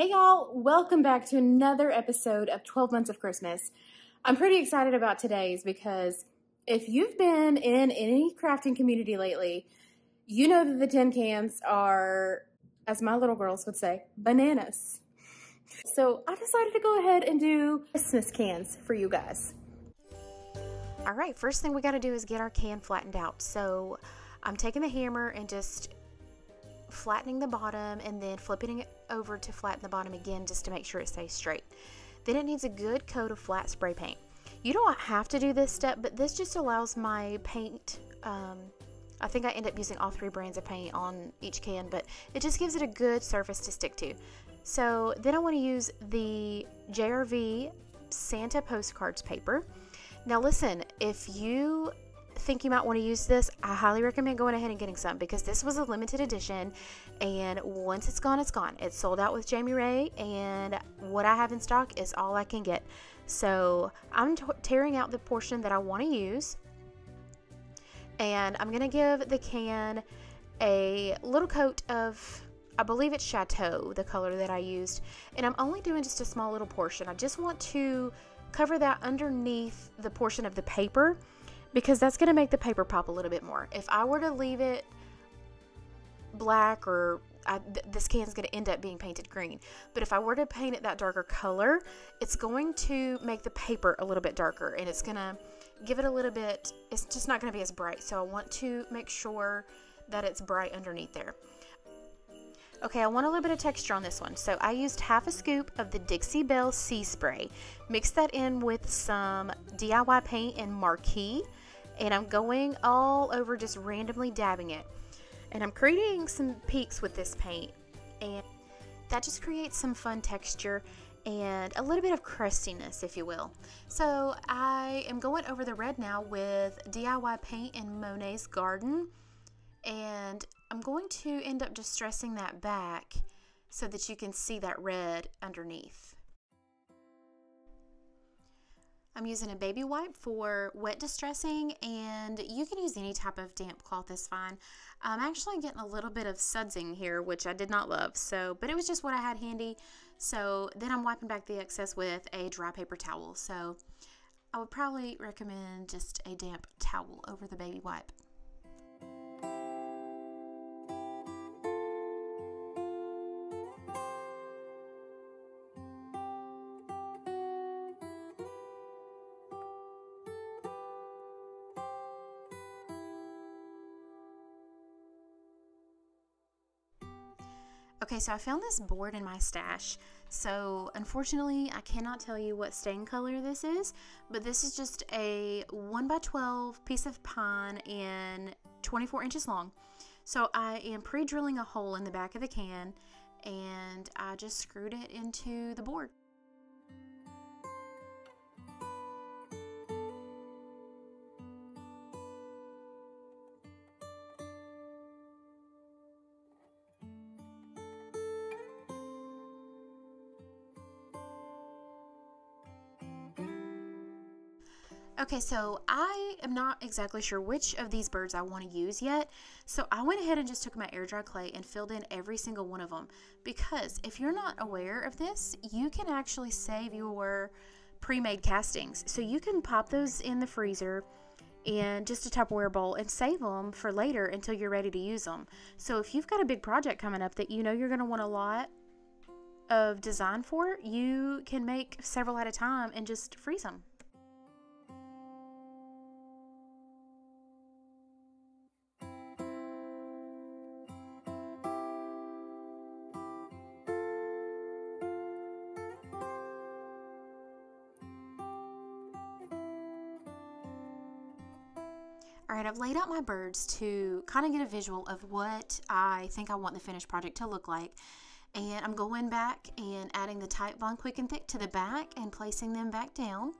Hey y'all, welcome back to another episode of 12 Months of Christmas. I'm pretty excited about today's because if you've been in any crafting community lately, you know that the tin cans are, as my little girls would say, bananas. So I decided to go ahead and do Christmas cans for you guys. All right, first thing we got to do is get our can flattened out. So I'm taking the hammer and just flattening the bottom and then flipping it over to flatten the bottom again just to make sure it stays straight. Then it needs a good coat of flat spray paint. You don't have to do this step, but this just allows my paint. Um, I think I end up using all three brands of paint on each can, but it just gives it a good surface to stick to. So then I want to use the JRV Santa postcards paper. Now listen, if you think you might want to use this, I highly recommend going ahead and getting some because this was a limited edition and once it's gone, it's gone. It's sold out with Jamie Ray and what I have in stock is all I can get. So I'm tearing out the portion that I want to use and I'm going to give the can a little coat of I believe it's Chateau, the color that I used. And I'm only doing just a small little portion. I just want to cover that underneath the portion of the paper because that's going to make the paper pop a little bit more. If I were to leave it black or I, th- this can is going to end up being painted green. But if I were to paint it that darker color, it's going to make the paper a little bit darker and it's going to give it a little bit, it's just not going to be as bright. So I want to make sure that it's bright underneath there. Okay, I want a little bit of texture on this one. So I used half a scoop of the Dixie Belle Sea Spray. Mixed that in with some DIY paint and Marquee. And I'm going all over just randomly dabbing it. And I'm creating some peaks with this paint. And that just creates some fun texture and a little bit of crustiness, if you will. So I am going over the red now with DIY paint in Monet's Garden. And I'm going to end up distressing that back so that you can see that red underneath. I'm using a baby wipe for wet distressing and you can use any type of damp cloth is fine. I'm actually getting a little bit of sudsing here which I did not love so but it was just what I had handy so then I'm wiping back the excess with a dry paper towel so I would probably recommend just a damp towel over the baby wipe. Okay, so I found this board in my stash. So unfortunately, I cannot tell you what stain color this is, but this is just a 1 by 12 piece of pine and 24 inches long. So I am pre-drilling a hole in the back of the can and I just screwed it into the board. Okay, so I am not exactly sure which of these birds I want to use yet. So I went ahead and just took my air dry clay and filled in every single one of them. Because if you're not aware of this, you can actually save your pre-made castings. So you can pop those in the freezer and just a Tupperware bowl and save them for later until you're ready to use them. So if you've got a big project coming up that you know you're going to want a lot of design for, you can make several at a time and just freeze them. Laid out my birds to kind of get a visual of what I think I want the finished project to look like. And I'm going back and adding the Titebond Quick and Thick to the back and placing them back down.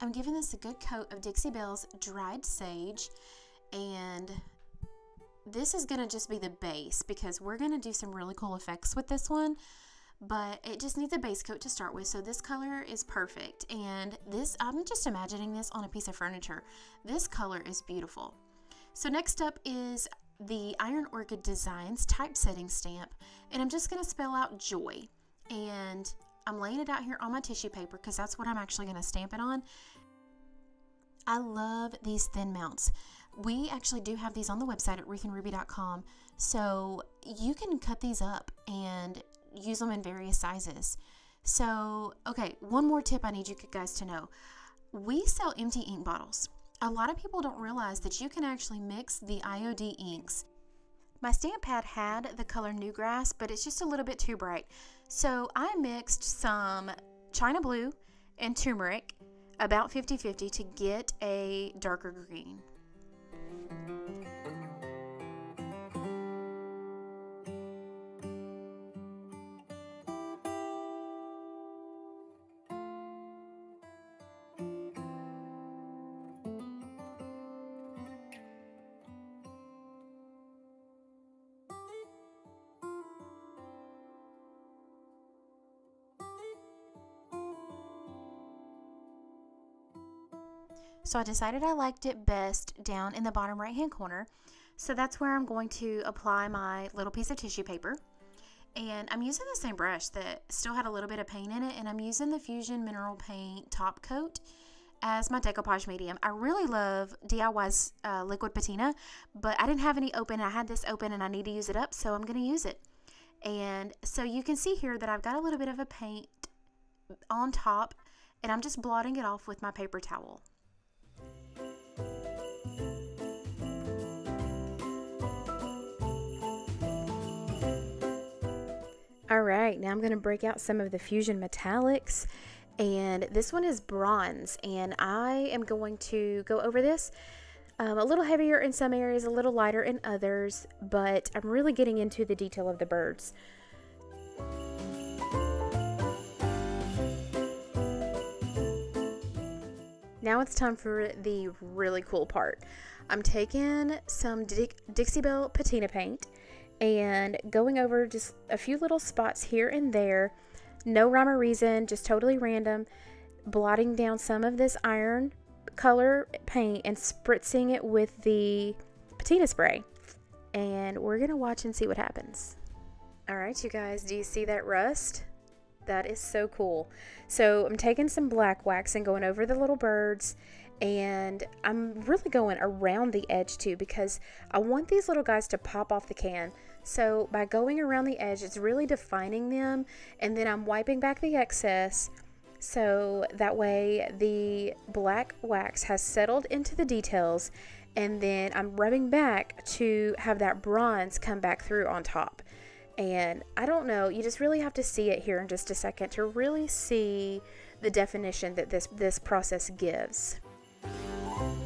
I'm giving this a good coat of Dixie Belle's dried sage and this is going to just be the base because we're going to do some really cool effects with this one but it just needs a base coat to start with. So this color is perfect. And this, I'm just imagining this on a piece of furniture. This color is beautiful. So next up is the Iron Orchid Designs typesetting stamp, and I'm just going to spell out joy. And I'm laying it out here on my tissue paper because that's what I'm actually going to stamp it on. I love these thin mounts. We actually do have these on the website at ruthandruby.com, so you can cut these up and use them in various sizes. So, okay, one more tip I need you guys to know. We sell empty ink bottles. A lot of people don't realize that you can actually mix the IOD inks. My stamp pad had the color Newgrass, but it's just a little bit too bright. So I mixed some China Blue and turmeric about 50 50 to get a darker green. So I decided I liked it best down in the bottom right hand corner. So that's where I'm going to apply my little piece of tissue paper. And I'm using the same brush that still had a little bit of paint in it. And I'm using the Fusion Mineral Paint Top Coat as my decoupage medium. I really love DIY's uh, liquid patina, but I didn't have any open. I had this open and I need to use it up, so I'm going to use it. And so you can see here that I've got a little bit of a paint on top, and I'm just blotting it off with my paper towel. All right, now I'm going to break out some of the Fusion Metallics. And this one is bronze. And I am going to go over this um, a little heavier in some areas, a little lighter in others. But I'm really getting into the detail of the birds. Now it's time for the really cool part. I'm taking some Dixie Belle patina paint and going over just a few little spots here and there. No rhyme or reason, just totally random. Blotting down some of this iron color paint and spritzing it with the patina spray. And we're going to watch and see what happens. All right, you guys, do you see that rust? That is so cool. So I'm taking some black wax and going over the little birds and I'm really going around the edge too because I want these little guys to pop off the can. So by going around the edge, it's really defining them and then I'm wiping back the excess so that way the black wax has settled into the details and then I'm rubbing back to have that bronze come back through on top. And I don't know, you just really have to see it here in just a second to really see the definition that this this process gives. Música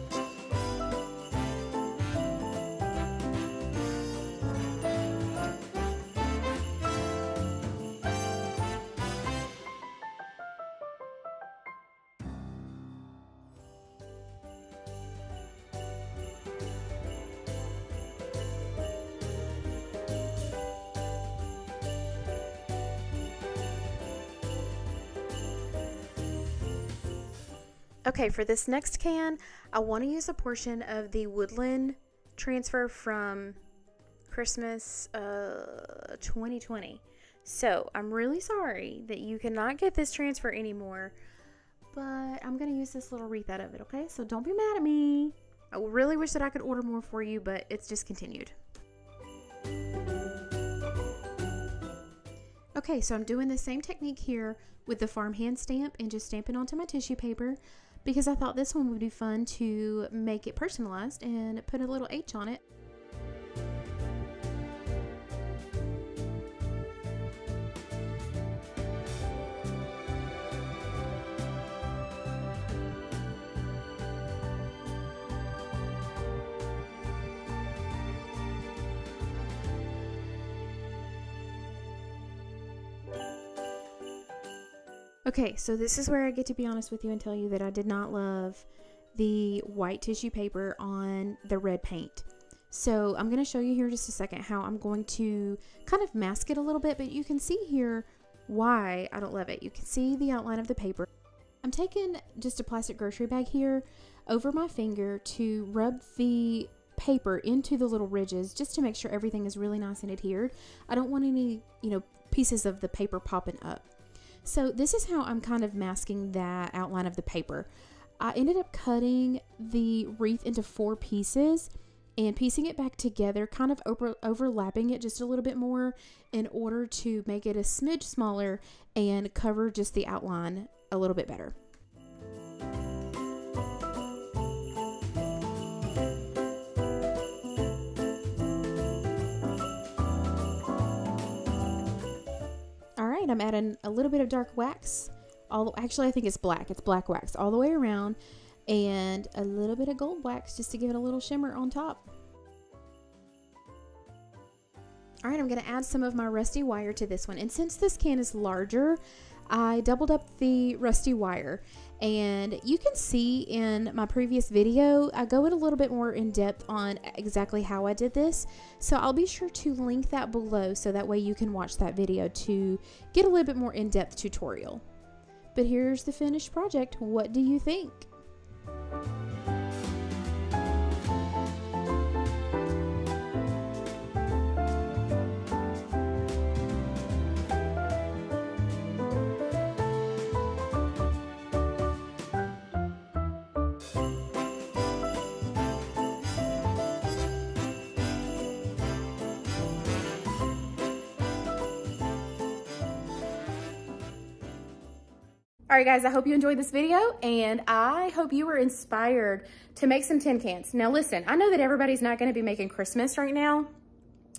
Okay, for this next can, I want to use a portion of the Woodland transfer from Christmas uh, 2020. So I'm really sorry that you cannot get this transfer anymore, but I'm going to use this little wreath out of it, okay? So don't be mad at me. I really wish that I could order more for you, but it's discontinued. Okay, so I'm doing the same technique here with the farmhand stamp and just stamping onto my tissue paper because I thought this one would be fun to make it personalized and put a little H on it. Okay, so this is where I get to be honest with you and tell you that I did not love the white tissue paper on the red paint. So I'm going to show you here in just a second how I'm going to kind of mask it a little bit, but you can see here why I don't love it. You can see the outline of the paper. I'm taking just a plastic grocery bag here over my finger to rub the paper into the little ridges just to make sure everything is really nice and adhered. I don't want any, you know, pieces of the paper popping up. So this is how I'm kind of masking that outline of the paper. I ended up cutting the wreath into four pieces and piecing it back together, kind of over, overlapping it just a little bit more in order to make it a smidge smaller and cover just the outline a little bit better. Right, I'm adding a little bit of dark wax. All actually, I think it's black. It's black wax all the way around, and a little bit of gold wax just to give it a little shimmer on top. All right, I'm going to add some of my rusty wire to this one. And since this can is larger, I doubled up the rusty wire. And you can see in my previous video, I go in a little bit more in depth on exactly how I did this. So I'll be sure to link that below so that way you can watch that video to get a little bit more in-depth tutorial. But here's the finished project. What do you think? All right, guys, I hope you enjoyed this video and I hope you were inspired to make some tin cans. Now listen, I know that everybody's not gonna be making Christmas right now.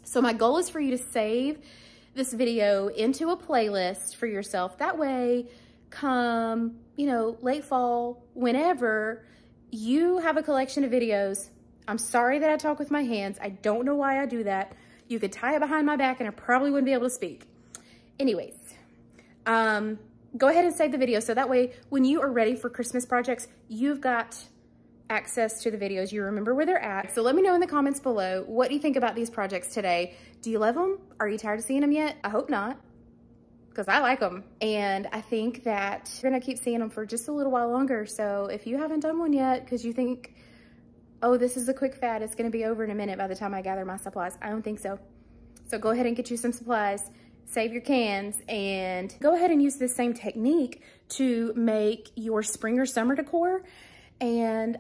So my goal is for you to save this video into a playlist for yourself. That way, come, you know, late fall, whenever you have a collection of videos. I'm sorry that I talk with my hands. I don't know why I do that. You could tie it behind my back and I probably wouldn't be able to speak. Anyways, um, go ahead and save the video so that way when you are ready for Christmas projects, you've got access to the videos. You remember where they're at. So let me know in the comments below, what do you think about these projects today? Do you love them? Are you tired of seeing them yet? I hope not because I like them. And I think that you're gonna keep seeing them for just a little while longer. So if you haven't done one yet, because you think, oh, this is a quick fad, it's gonna be over in a minute by the time I gather my supplies. I don't think so. So go ahead and get you some supplies save your cans, and go ahead and use this same technique to make your spring or summer decor. And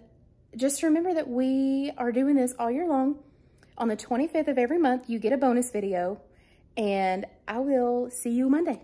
just remember that we are doing this all year long. On the 25th of every month, you get a bonus video, and I will see you Monday.